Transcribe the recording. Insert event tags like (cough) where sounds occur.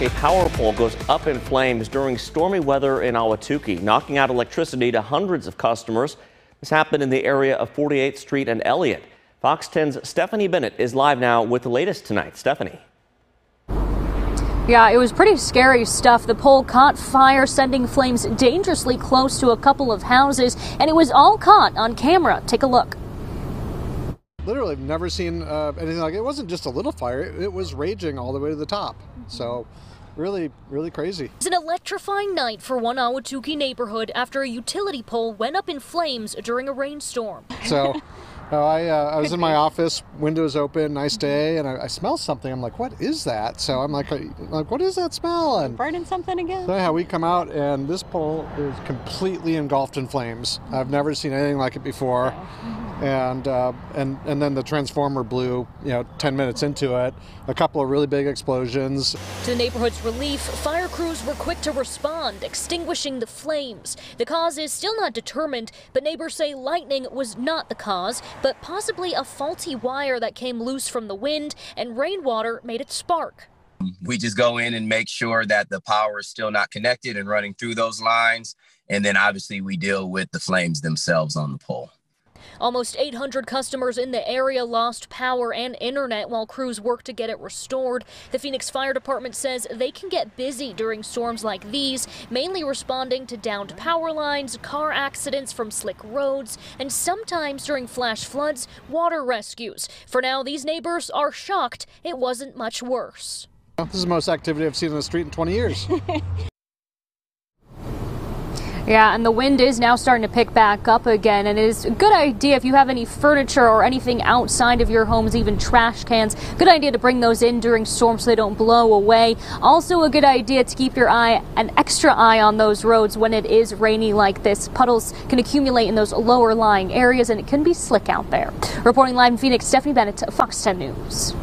A power pole goes up in flames during stormy weather in Ahwatukee, knocking out electricity to hundreds of customers. This happened in the area of 48th Street and Elliott. Fox 10's Stephanie Bennett is live now with the latest tonight. Stephanie. Yeah, it was pretty scary stuff. The pole caught fire, sending flames dangerously close to a couple of houses, and it was all caught on camera. Take a look. Literally, I've never seen uh, anything like it. It wasn't just a little fire, it, it was raging all the way to the top. So really, really crazy. It's an electrifying night for one Ahwatukee neighborhood after a utility pole went up in flames during a rainstorm. So. (laughs) Uh, I, uh, I was in my office, windows open, nice day, and I, I smell something. I'm like, what is that? So I'm like, like what is that smell? And burning something again. So yeah, we come out, and this pole is completely engulfed in flames. I've never seen anything like it before. Yeah and uh, and and then the transformer blew. You know, 10 minutes into it, a couple of really big explosions. To the neighborhood's relief, fire crews were quick to respond, extinguishing the flames. The cause is still not determined, but neighbors say lightning was not the cause, but possibly a faulty wire that came loose from the wind and rainwater made it spark. We just go in and make sure that the power is still not connected and running through those lines. And then obviously we deal with the flames themselves on the pole. Almost 800 customers in the area lost power and internet while crews worked to get it restored. The Phoenix Fire Department says they can get busy during storms like these, mainly responding to downed power lines, car accidents from slick roads, and sometimes during flash floods, water rescues. For now, these neighbors are shocked it wasn't much worse. This is the most activity I've seen on the street in 20 years. (laughs) Yeah, and the wind is now starting to pick back up again, and it is a good idea if you have any furniture or anything outside of your homes, even trash cans, good idea to bring those in during storms so they don't blow away. Also a good idea to keep your eye, an extra eye on those roads when it is rainy like this. Puddles can accumulate in those lower lying areas and it can be slick out there. Reporting live in Phoenix, Stephanie Bennett, Fox 10 News.